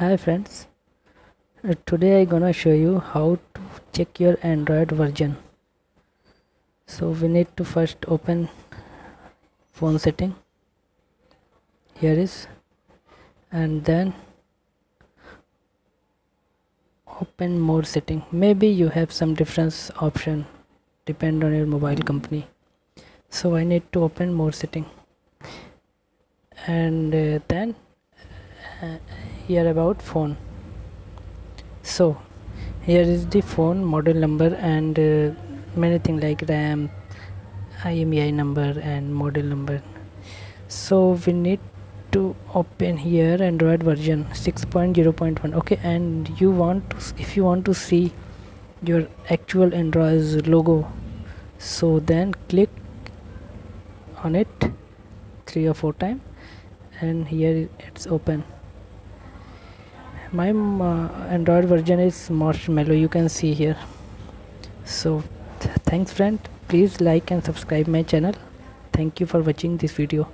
hi friends uh, today i gonna show you how to check your android version. So we need to first open phone setting. Here is and then open more setting. Maybe you have some difference option depend on your mobile company. So i need to open more setting. And uh, then uh, here about phone. So here is the phone model number and uh, many things like ram IMEI number and model number. So we need to open here android version 6.0.1 okay and you want to, if you want to see your actual android logo so then click on it three or four times and here it's open my uh, android version is marshmallow you can see here. So th thanks friend. Please like and subscribe my channel. Thank you for watching this video